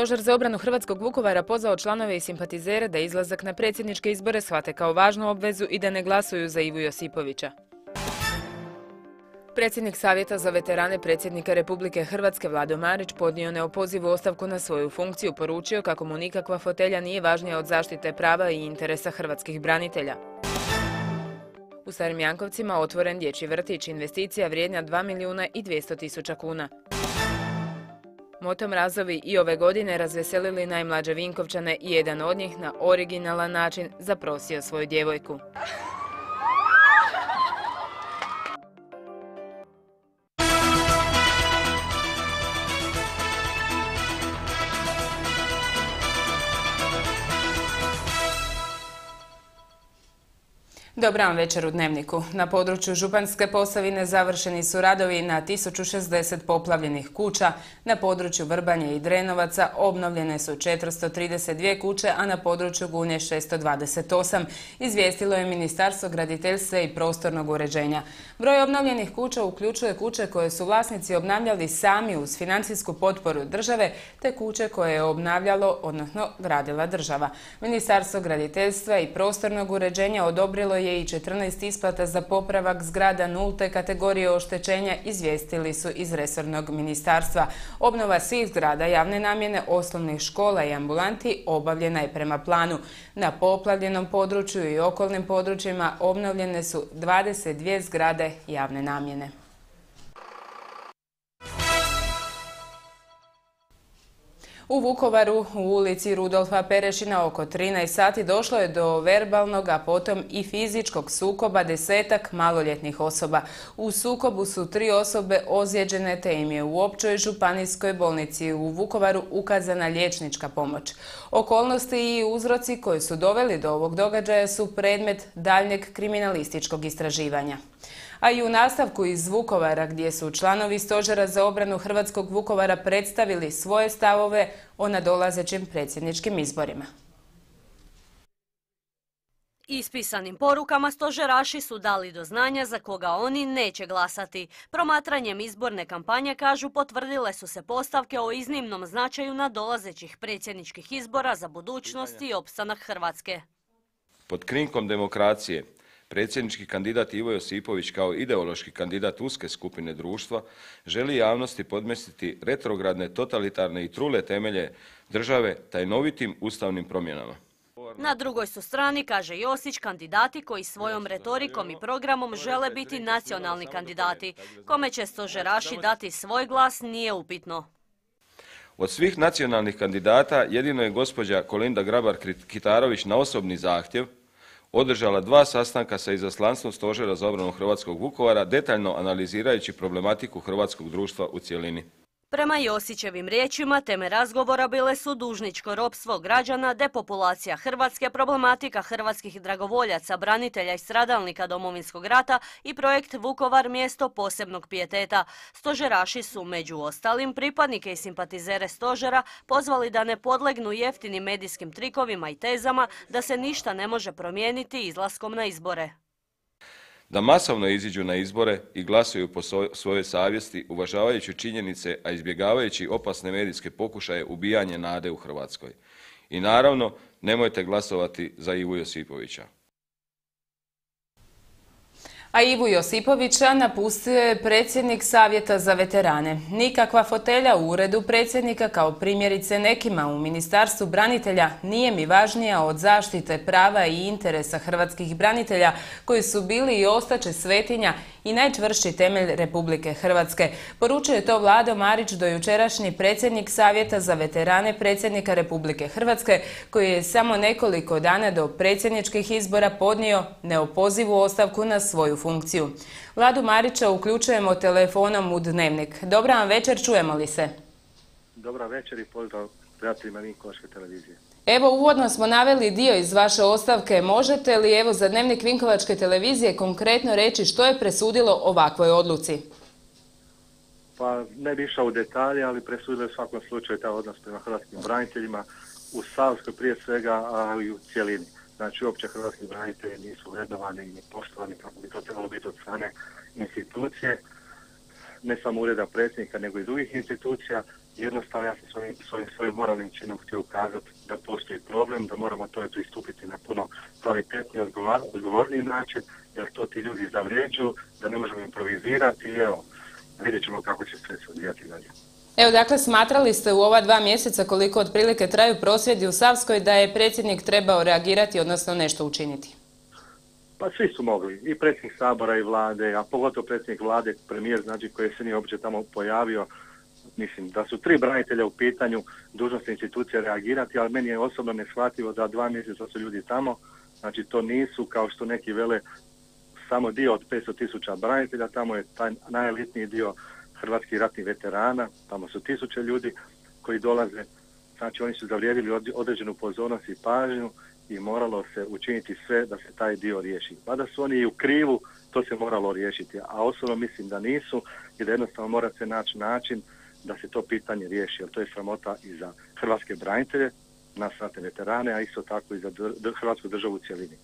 Stožer za obranu Hrvatskog Vukovara pozvao članove i simpatizere da izlazak na predsjedničke izbore shvate kao važnu obvezu i da ne glasuju za Ivu Josipovića. Predsjednik Savjeta za veterane predsjednika Republike Hrvatske Vlado Marić podnio neopozivu ostavku na svoju funkciju, poručio kako mu nikakva fotelja nije važnija od zaštite prava i interesa hrvatskih branitelja. U Starim Jankovcima otvoren dječji vrtić, investicija vrijedna 2 milijuna i 200 tisuća kuna. Motomrazovi i ove godine razveselili najmlađe Vinkovčane i jedan od njih na originalan način zaprosio svoju djevojku. Dobar vam večer u Dnevniku. Na području Županjske posavine završeni su radovi na 1060 poplavljenih kuća, na području Vrbanje i Drenovaca obnovljene su 432 kuće, a na području Gunje 628, izvijestilo je Ministarstvo graditeljstva i prostornog uređenja. Broj obnovljenih kuća uključuje kuće koje su vlasnici obnavljali sami uz financijsku potporu države, te kuće koje je obnavljalo, odnosno gradila država. Ministarstvo graditeljstva i prostornog uređenja odobrilo je i 14 isplata za popravak zgrada nulte kategorije oštećenja izvijestili su iz resornog ministarstva. Obnova svih zgrada javne namjene osnovnih škola i ambulanti obavljena je prema planu. Na poplavljenom području i okolnim područjima obnovljene su 22 zgrade javne namjene. U Vukovaru u ulici Rudolfa Perešina oko 13 sati došlo je do verbalnog, a potom i fizičkog sukoba desetak maloljetnih osoba. U sukobu su tri osobe ozlijeđene te im je u općoj županijskoj bolnici u Vukovaru ukazana liječnička pomoć. Okolnosti i uzroci koji su doveli do ovog događaja su predmet daljnjeg kriminalističkog istraživanja a i u nastavku iz Vukovara gdje su članovi Stožera za obranu Hrvatskog Vukovara predstavili svoje stavove o nadolazećim predsjedničkim izborima. Ispisanim porukama stožeraši su dali do znanja za koga oni neće glasati. Promatranjem izborne kampanje, kažu, potvrdile su se postavke o iznimnom značaju nadolazećih predsjedničkih izbora za budućnost i opstanak Hrvatske. Pod krinkom demokracije Predsjednički kandidat Ivo Josipović kao ideološki kandidat uske skupine društva želi javnosti podmestiti retrogradne, totalitarne i trule temelje države tajnovitim ustavnim promjenama. Na drugoj su strani, kaže Josić, kandidati koji svojom retorikom i programom žele biti nacionalni kandidati. Kome će stožeraši dati svoj glas nije upitno. Od svih nacionalnih kandidata jedino je gospođa Kolinda Grabar-Kitarović na osobni zahtjev održala dva sastanka sa izaslanstvom Stožera za obranu Hrvatskog Vukovara, detaljno analizirajući problematiku hrvatskog društva u cjelini. Prema Josićevim riječima, teme razgovora bile su dužničko ropstvo građana, depopulacija Hrvatske, problematika hrvatskih dragovoljaca, branitelja i stradalnika domovinskog rata i projekt Vukovar mjesto posebnog pijeteta. Stožeraši su, među ostalim, pripadnike i simpatizere stožera pozvali da ne podlegnu jeftinim medijskim trikovima i tezama da se ništa ne može promijeniti izlaskom na izbore da masovno iziđu na izbore i glasuju po svojoj savjesti, uvažavajući činjenice, a izbjegavajući opasne medijske pokušaje ubijanje nade u Hrvatskoj. I naravno, nemojte glasovati za Ivu Josipovića. A Ivu Josipovića napustio je predsjednik Savjeta za veterane. Nikakva fotelja u uredu predsjednika kao primjerice nekima u Ministarstvu branitelja nije mi važnija od zaštite prava i interesa hrvatskih branitelja koji su bili i ostaće svetinja i najčvršći temelj Republike Hrvatske. Poručuje to Vlado Marić dojučerašnji predsjednik Savjeta za veterane predsjednika Republike Hrvatske koji je samo nekoliko dana do predsjedničkih izbora podnio neopozivu ostavku na svoju funkciju. Vladu Marića uključujemo telefonom u dnevnik. Dobra vam večer, čujemo li se? Dobra večer i pozdrav prijateljima Vinkovačke televizije. Evo uvodno smo naveli dio iz vaše ostavke. Možete li evo za dnevnik Vinkovačke televizije konkretno reći što je presudilo ovakvoj odluci? Pa ne bi išao u detalje, ali presudilo je u svakom slučaju taj odnos prema hrvatskim braniteljima u Savskoj prije svega, a i u cijelini. Znači uopće hrvatski branitelji nisu vrednovani i poštovani kako bi to trebalo biti od strane institucije. ne samo ureda predsjednika, nego i drugih institucija. Jednostavno ja sam svojim, svojim, svojim moralnim činom htio ukazati da postoji problem, da moramo to pristupiti na puno kvalitetniji, odgovorniji način, jer to ti ljudi zavrijeđu, da ne možemo improvizirati i evo, vidjet ćemo kako će sve se odvijati dalje. Evo, dakle, smatrali ste u ova dva mjeseca koliko otprilike traju prosvjedi u Savskoj da je predsjednik trebao reagirati, odnosno nešto učiniti? Pa svi su mogli, i predsjednik Sabora i vlade, a pogotovo predsjednik vlade, premijer, znači koji se nije uopće tamo pojavio, mislim da su tri branitelja u pitanju dužnosti institucije reagirati, ali meni je osobno neshvatljivo da dva mjeseca su ljudi tamo, znači to nisu kao što neki vele samo dio od 500 tisuća branitelja, tamo je taj najelitniji dio hrvatskih ratnih veterana, tamo su tisuće ljudi koji dolaze, znači oni su zavrijedili određenu pozornost i pažnju i moralo se učiniti sve da se taj dio riješi. Pa da su oni i u krivu, to se moralo riješiti, a osobno mislim da nisu i da jednostavno mora se naći način da se to pitanje riješi, jer to je sramota i za hrvatske branitelje, nas ratne veterane, a isto tako i za hrvatsku državu u cjelini.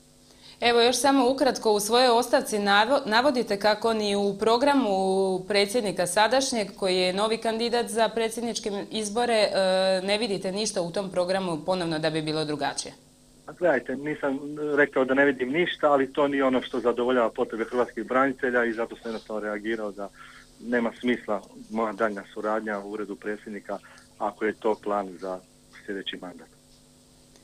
Evo još samo ukratko u svojoj ostavci navodite kako ni u programu predsjednika sadašnjeg koji je novi kandidat za predsjedničke izbore e, ne vidite ništa u tom programu ponovno da bi bilo drugačije. A gledajte, nisam rekao da ne vidim ništa, ali to nije ono što zadovoljava potrebe hrvatskih branitelja i zato sam jednostavno reagirao da nema smisla moja daljnja suradnja u uredu predsjednika ako je to plan za sljedeći mandat.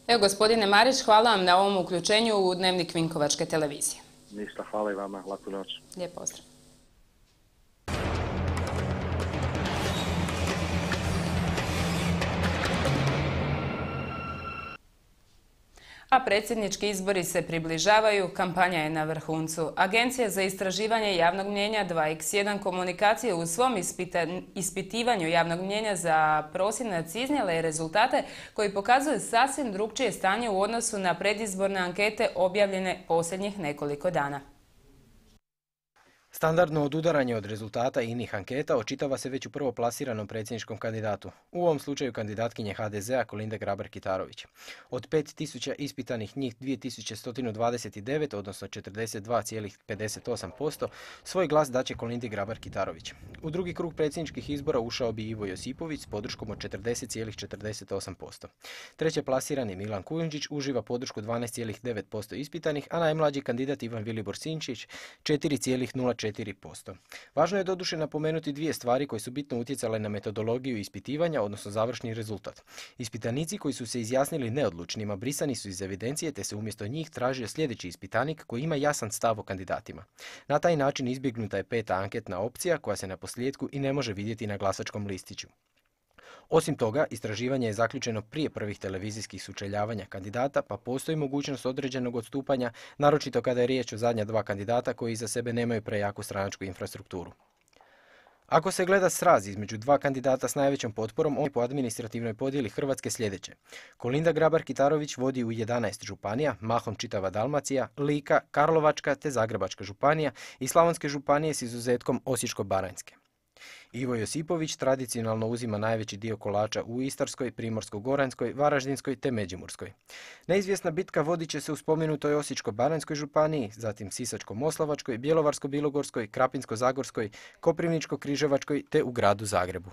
Evo gospodine Marić, hvala vam na ovom uključenju u Dnevnik Vinkovačke televizije. Ništa, hvala i vama, laku noć. Lijep pozdrav. A predsjednički izbori se približavaju, kampanja je na vrhuncu. Agencija za istraživanje javnog mnjenja 2x1 komunikacije u svom ispitivanju javnog mnjenja za prosinac iznijela je rezultate koji pokazuju sasvim drugčije stanje u odnosu na predizborne ankete objavljene posljednjih nekoliko dana. Standardno odudaranje od rezultata inih anketa očitava se već u prvo plasiranom predsjedničkom kandidatu, u ovom slučaju kandidatkinje HDZ-a Kolinde Grabar-Kitarović. Od 5000 ispitanih njih 2129, odnosno 42,58%, svoj glas daće Kolindi Grabar-Kitarović. U drugi krug predsjedničkih izbora ušao bi Ivo Josipović s podrškom od 40,48%. Treće plasirani Milan Kujundžić uživa podršku 12,9% ispitanih, a najmlađi kandidat Ivan Vilibor Sinčić 4,04%. 4%. Važno je doduše napomenuti dvije stvari koje su bitno utjecale na metodologiju ispitivanja, odnosno završni rezultat. Ispitanici koji su se izjasnili neodlučnima brisani su iz evidencije te se umjesto njih tražio sljedeći ispitanik koji ima jasan stav o kandidatima. Na taj način izbjegnuta je peta anketna opcija koja se na posljedku i ne može vidjeti na glasačkom listiću. Osim toga, istraživanje je zaključeno prije prvih televizijskih sučeljavanja kandidata, pa postoji mogućnost određenog odstupanja, naročito kada je riječ o zadnja dva kandidata koji iza sebe nemaju prejaku stranačku infrastrukturu. Ako se gleda sraz između dva kandidata s najvećom potporom, on je po administrativnoj podjeli Hrvatske sljedeće. Kolinda Grabar-Kitarović vodi u 11 županija, mahom čitava Dalmacija, Lika, Karlovačka te Zagrebačka županija i Slavonske županije s izuzetkom Osječko-Baranjske. Ivo Josipović tradicionalno uzima najveći dio kolača u Istarskoj, Primorsko-Goranskoj, Varaždinskoj te Međimurskoj. Neizvjesna bitka vodit će se u spomenutoj Osječko-Baranjskoj županiji, zatim Sisačko-Moslavačkoj, Bjelovarsko-Bilogorskoj, Krapinsko-Zagorskoj, Koprivničko-Križevačkoj te u gradu Zagrebu.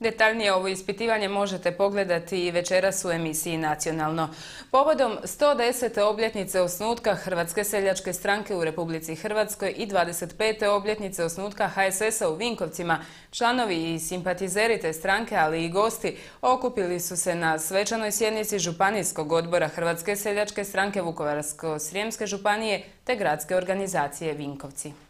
Detaljnije ovo ispitivanje možete pogledati i večeras u emisiji Nacionalno. Povodom 110. obljetnice osnutka Hrvatske seljačke stranke u Republici Hrvatskoj i 25. obljetnice osnutka HSS-a u Vinkovcima, članovi i simpatizeri te stranke, ali i gosti, okupili su se na svečanoj sjednici Županijskog odbora Hrvatske seljačke stranke Vukovarsko-Srijemske županije te gradske organizacije Vinkovci.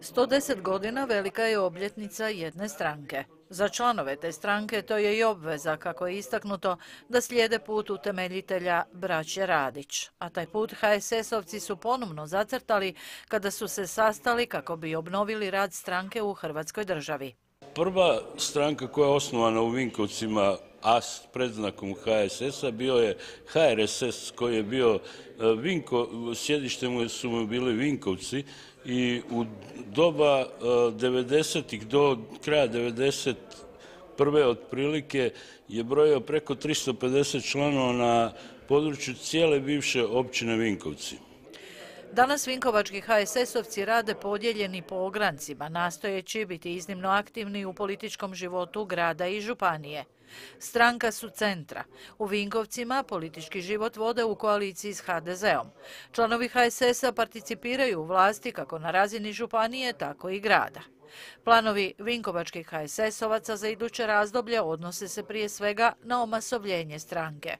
110 godina velika je obljetnica jedne stranke. Za članove te stranke to je i obveza, kako je istaknuto, da slijede put utemeljitelja braće Radić. A taj put HSS-ovci su ponovno zacrtali kada su se sastali kako bi obnovili rad stranke u Hrvatskoj državi. Prva stranka koja je osnovana u Vinkovcima, a s predznakom HSS-a, bio je HRSS koji je bio Vinko, sjedište mu su mu bili Vinkovci i u doba 90-ih do kraja 91. prve otprilike je brojio preko 350 članova na području cijele bivše općine Vinkovci. Danas Vinkovački HSS-ovci rade podijeljeni po ograncima, nastojeći biti iznimno aktivni u političkom životu grada i županije. Stranka su centra. U Vinkovcima politički život vode u koaliciji s HDZ-om. Članovi HSS-a participiraju u vlasti kako na razini županije, tako i grada. Planovi Vinkovačkih HSS-ovaca za iduće razdoblje odnose se prije svega na omasovljenje stranke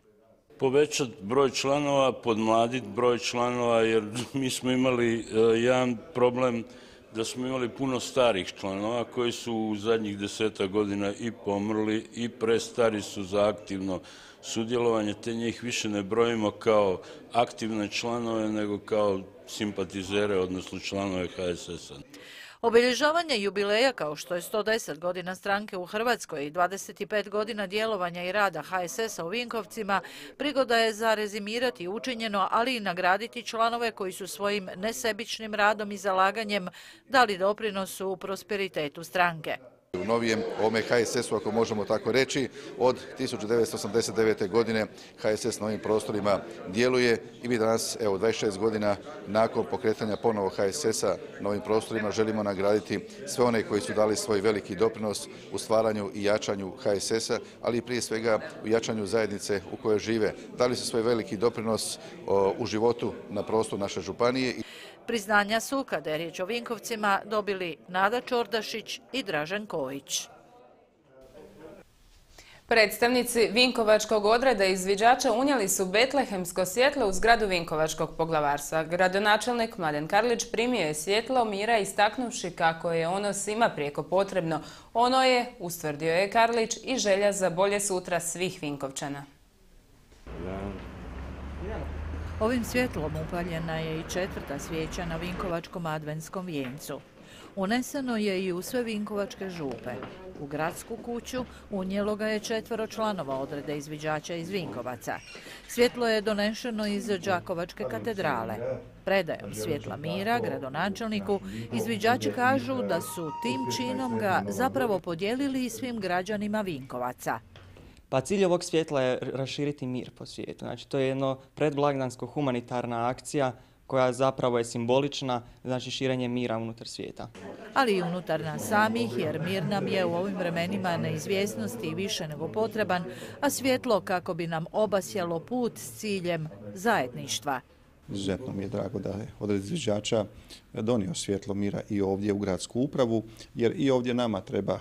povećati broj članova, podmladiti broj članova jer mi smo imali e, jedan problem da smo imali puno starih članova koji su u zadnjih deseta godina i pomrli i prestari su za aktivno sudjelovanje, te njih više ne brojimo kao aktivne članove nego kao simpatizere, odnosno članove HSS-a. Obilježavanje jubileja kao što je 110 godina stranke u Hrvatskoj i 25 godina djelovanja i rada HSS-a u Vinkovcima prigoda je za rezimirati učinjeno, ali i nagraditi članove koji su svojim nesebičnim radom i zalaganjem dali doprinosu u prosperitetu stranke. U novijem ovome HSS-u, ako možemo tako reći, od 1989. godine HSS na ovim prostorima djeluje i mi danas, evo 26 godina nakon pokretanja ponovo HSS-a na ovim prostorima želimo nagraditi sve one koji su dali svoj veliki doprinos u stvaranju i jačanju HSS-a, ali i prije svega u jačanju zajednice u kojoj žive. Dali su svoj veliki doprinos u životu na prostoru naše županije. Priznanja su, kada je riječ o Vinkovcima, dobili Nada Čordašić i Dražen Kojić. Predstavnici Vinkovačkog odreda izviđača unijeli su betlehemsko svjetlo u zgradu Vinkovačkog poglavarstva. Gradonačelnik Mladen Karlić primio je svjetlo mira istaknuvši kako je ono svima prijeko potrebno. Ono je, ustvrdio je Karlić, i želja za bolje sutra svih Vinkovčana. Ovim svjetlom upaljena je i četvrta svijeća na Vinkovačkom adventskom vijencu. Uneseno je i u sve Vinkovačke župe. U gradsku kuću unijelo ga je četvero članova odrede izviđača iz Vinkovaca. Svjetlo je donešeno iz Đakovačke katedrale. Predajom svjetla mira gradonačelniku izviđači kažu da su tim činom ga zapravo podijelili i svim građanima Vinkovaca. Pa cilj ovog svjetla je raširiti mir po svijetu. Znači to je jedno predblagdansko humanitarna akcija koja zapravo je simbolična, znači širenje mira unutar svijeta. Ali i unutar nas samih, jer mir nam je u ovim vremenima neizvjesnosti i više nego potreban, a svjetlo kako bi nam obasjalo put s ciljem zajedništva. Izuzetno mi je drago da je odred izviđača donio svjetlo mira i ovdje u gradsku upravu, jer i ovdje nama treba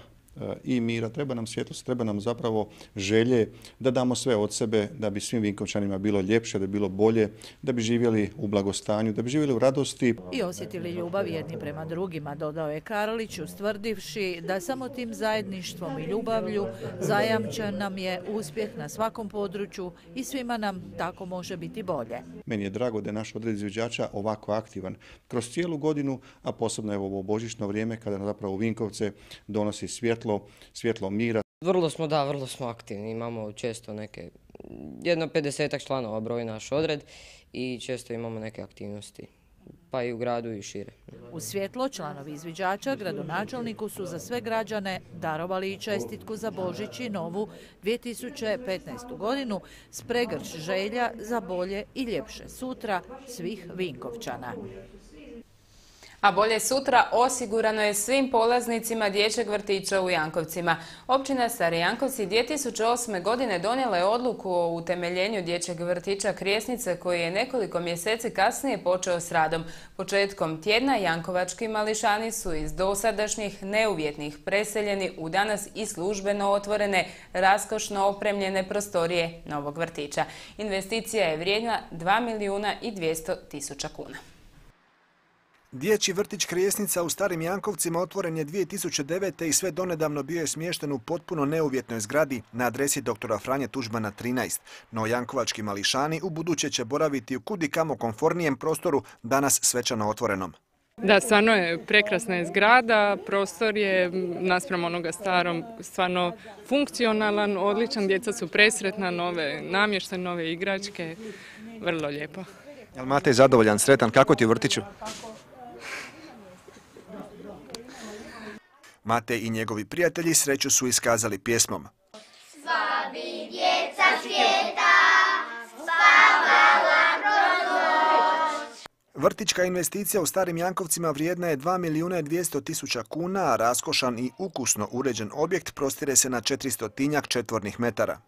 i mira, treba nam svjetlost, treba nam zapravo želje da damo sve od sebe da bi svim Vinkovčanima bilo ljepše, da bi bilo bolje, da bi živjeli u blagostanju, da bi živjeli u radosti. I osjetili ljubav jedni prema drugima, dodao je Karlić, ustvrdivši da samo tim zajedništvom i ljubavlju zajamčan nam je uspjeh na svakom području i svima nam tako može biti bolje. Meni je drago da je naš odred izvođača ovako aktivan kroz cijelu godinu, a posebno evo ovo božićno vrijeme kada zapravo Vinkovce donosi svjetlo svjetlo, svjetlo mira. Vrlo smo, da, vrlo smo aktivni. Imamo često neke, jedno 50 članova broj naš odred i često imamo neke aktivnosti pa i u gradu i šire. U svjetlo članovi izviđača gradonačelniku su za sve građane darovali i čestitku za Božić i novu 2015. godinu s pregrč želja za bolje i ljepše sutra svih Vinkovčana. A bolje sutra osigurano je svim polaznicima dječjeg vrtića u Jankovcima. Općina Stari Jankovci 2008. godine donijela je odluku o utemeljenju dječjeg vrtića Krijesnice koji je nekoliko mjeseci kasnije počeo s radom. Početkom tjedna Jankovački mališani su iz dosadašnjih neuvjetnih preseljeni u danas i službeno otvorene, raskošno opremljene prostorije novog vrtića. Investicija je vrijedna 2 milijuna i 200 tisuća kuna. Dječji vrtić Krijesnica u Starim Jankovcima otvoren je 2009. i sve donedavno bio je smješten u potpuno neuvjetnoj zgradi na adresi doktora Franje Tužbana 13. No Jankovački mališani u buduće će boraviti u kudi kamo konfornijem prostoru, danas svečano otvorenom. Da, stvarno je prekrasna je zgrada, prostor je naspram onoga starom stvarno funkcionalan, odličan, djeca su presretna, nove namještaj, nove igračke, vrlo lijepo. Jel Matej zadovoljan, sretan, kako ti u vrtiću? Mate i njegovi prijatelji sreću su iskazali pjesmom. Sva bi djeca svijeta spavala noć. Vrtička investicija u Starim Jankovcima vrijedna je 2 milijuna i 200 tisuća kuna, a raskošan i ukusno uređen objekt prostire se na 400 tinjak četvornih metara.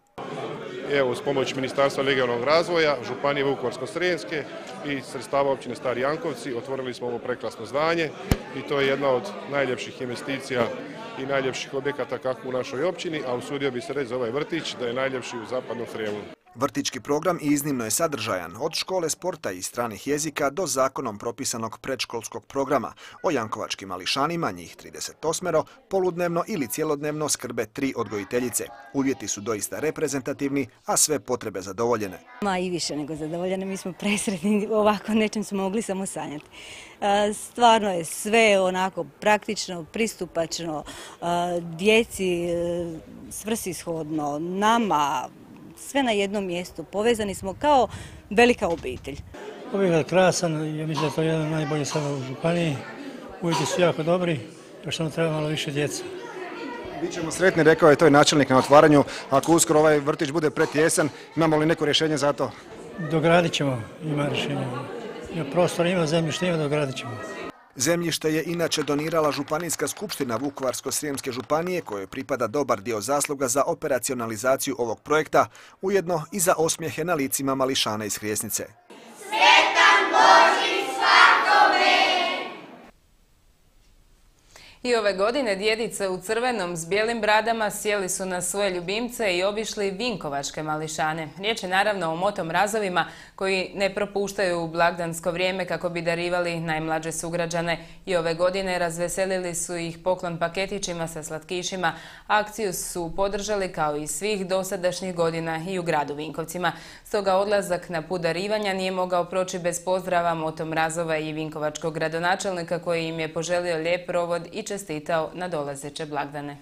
Evo, s pomoć Ministarstva regionalnog razvoja, Županije Vukovarsko-Srijemske i sredstava općine Stari Jankovci otvorili smo ovo prekrasno zdanje i to je jedna od najljepših investicija i najljepših objekata kako u našoj općini, a usudio bi se reći za ovaj vrtić da je najljepši u zapadnom Srijemu. Vrtički program iznimno je sadržajan, od škole sporta i stranih jezika do zakonom propisanog predškolskog programa. O jankovačkim mališanima, njih 38, poludnevno ili cjelodnevno skrbe tri odgojiteljice. Uvjeti su doista reprezentativni, a sve potrebe zadovoljene. Ma i više nego zadovoljene, mi smo presretni, ovako nečem smo mogli samo sanjati. E, Stvarno je sve onako praktično, pristupačno, e, djeci e, svrsishodno, nama, sve na jednom mjestu. Povezani smo kao velika obitelj. Objekat krasan, ja mislim da je to jedan od najboljih sada u Županiji. Uvjeti su jako dobri, još samo treba malo više djeca. Bićemo sretni, rekao je to i načelnik na otvaranju. Ako uskoro ovaj vrtić bude pretjesan, imamo li neko rješenje za to? Dogradit ćemo, ima rješenja. Ima prostor, ima zemljište, ima dogradit ćemo. Zemljište je inače donirala Županijska skupština Vukovarsko-Srijemske županije kojoj pripada dobar dio zasluga za operacionalizaciju ovog projekta, ujedno i za osmijehe na licima mališana iz Hrijesnice. I ove godine djedice u crvenom s bijelim bradama sjeli su na svoje ljubimce i obišli Vinkovačke mališane. Riječ je naravno o motom razovima koji ne propuštaju u blagdansko vrijeme kako bi darivali najmlađe sugrađane i ove godine razveselili su ih poklon paketićima sa slatkišima. Akciju su podržali kao i svih dosadašnjih godina i u gradu Vinkovcima. Stoga odlazak na put darivanja nije mogao proći bez pozdrava motom razova i Vinkovačkog gradonačelnika koji im je poželio lijep provod i čestitao na dolazeće blagdane.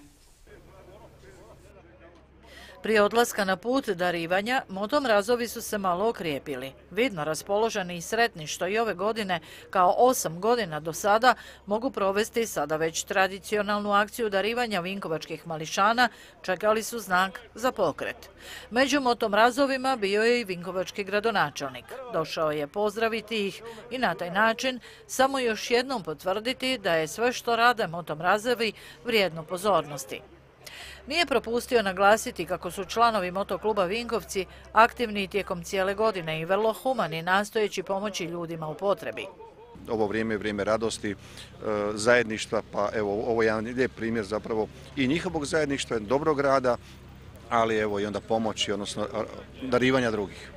Prije odlaska na put darivanja, motom razovi su se malo okrijepili. Vidno raspoloženi i sretni što i ove godine, kao osam godina do sada, mogu provesti sada već tradicionalnu akciju darivanja vinkovačkih mališana, čekali su znak za pokret. Među motom razovima bio je i vinkovački gradonačelnik. Došao je pozdraviti ih i na taj način samo još jednom potvrditi da je sve što rade motom razovi vrijedno pozornosti. Nije propustio naglasiti kako su članovi motokluba Vinkovci aktivni tijekom cijele godine i vrlo humani nastojeći pomoći ljudima u potrebi. Ovo vrijeme je vrijeme radosti, e, zajedništva, pa evo ovo je jedan lijep primjer zapravo i njihovog zajedništva, dobrog rada, ali evo i onda pomoći, odnosno e, darivanja drugih.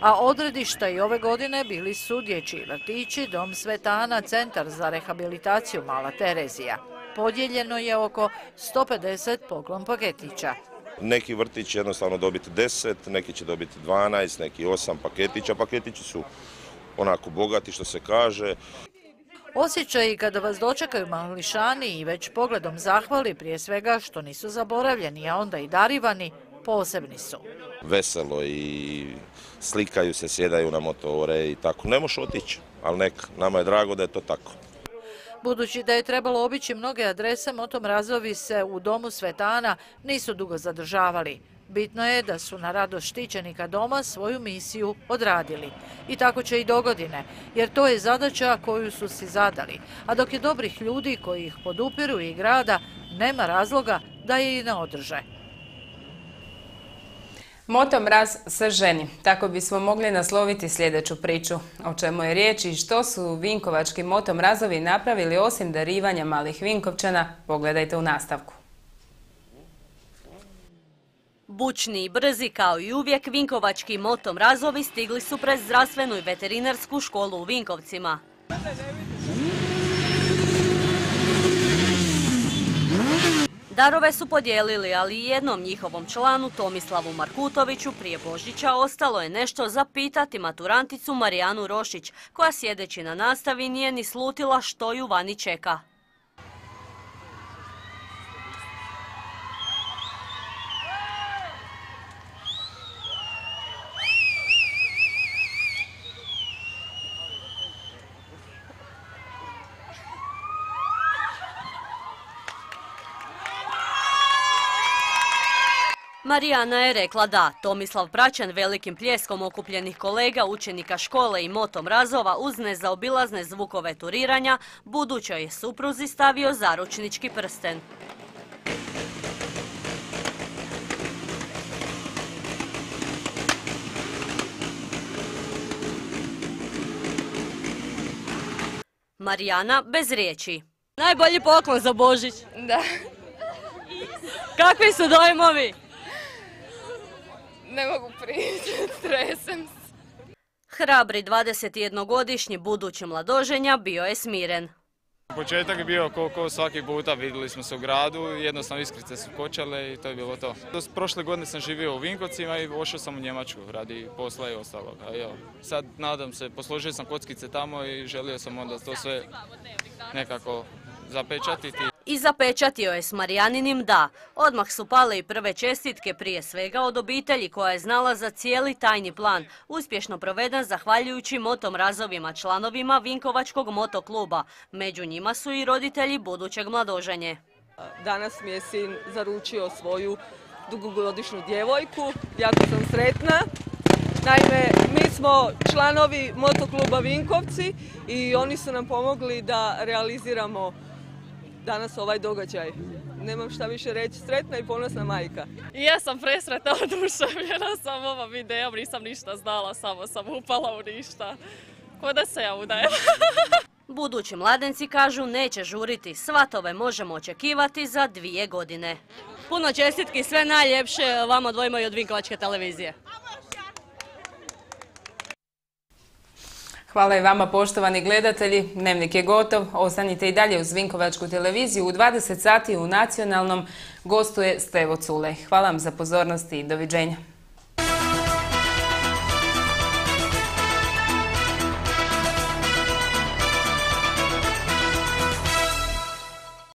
A odredišta i ove godine bili su dječji vrtići, dom Svetana, centar za rehabilitaciju Mala Terezija. Podijeljeno je oko 150 poklon paketića. Neki vrtić će jednostavno dobiti 10, neki će dobiti 12, neki 8 paketića. Paketići su onako bogati što se kaže. Osjećaj kada vas dočekaju mališani i već pogledom zahvali prije svega što nisu zaboravljeni, a onda i darivani, posebni su. Veselo i slikaju se, sjedaju na motore i tako. Ne možeš otići, ali nek, nama je drago da je to tako. Budući da je trebalo obići mnoge adrese, motom razovi se u domu Svetana nisu dugo zadržavali. Bitno je da su na radost štićenika doma svoju misiju odradili. I tako će i dogodine, jer to je zadaća koju su si zadali. A dok je dobrih ljudi koji ih podupiru i grada, nema razloga da je i ne održe. Motomraz se ženi. Tako bismo mogli nasloviti sljedeću priču. O čemu je riječ i što su vinkovački motomrazovi napravili osim darivanja malih vinkovčana, pogledajte u nastavku. Bučni i brzi kao i uvijek Vinkovački motom razovi stigli su pred zdravstvenu i veterinarsku školu u Vinkovcima. Darove su podijelili, ali jednom njihovom članu, Tomislavu Markutoviću, prije Božića ostalo je nešto zapitati maturanticu Marijanu Rošić, koja sjedeći na nastavi nije ni slutila što ju vani čeka. Marijana je rekla da. Tomislav Praćan velikim pljeskom okupljenih kolega, učenika škole i motom razova uz nezaobilazne zvukove turiranja, budućoj je supruzi stavio zaručnički prsten. Marijana bez riječi. Najbolji poklon za Božić. Da. Kakvi su dojmovi? Ne mogu pričati, tresem se. Hrabri 21-godišnji budući mladoženja bio je smiren. Početak je bio ko, ko svaki puta, vidjeli smo se u gradu, jednostavno iskrice su kočale i to je bilo to. Prošle godine sam živio u Vinkovcima i ošao sam u Njemačku radi posla i ostalog. A evo, sad nadam se, posložio sam kockice tamo i želio sam onda to sve nekako zapečatiti. I zapečatio je s Marijaninim da. Odmah su pale i prve čestitke prije svega od obitelji koja je znala za cijeli tajni plan, uspješno proveden zahvaljujući motom razovima članovima Vinkovačkog motokluba. Među njima su i roditelji budućeg mladoženje. Danas mi je sin zaručio svoju dugogodišnju djevojku, jako sam sretna. Naime, mi smo članovi motokluba Vinkovci i oni su nam pomogli da realiziramo danas ovaj događaj. Nemam šta više reći, sretna i ponosna majka. I ja sam presretna oduševljena sam ovom videom, nisam ništa znala, samo sam upala u ništa. Ko da se ja udajem. Budući mladenci kažu neće žuriti, svatove možemo očekivati za dvije godine. Puno čestitki, sve najljepše vama dvojima i od Vinkovačke televizije. Hvala i vama poštovani gledatelji. Dnevnik je gotov. Ostanite i dalje uz Vinkovačku televiziju. U 20 sati u nacionalnom gostuje Stevo Culej. Hvala vam za pozornost i doviđenja.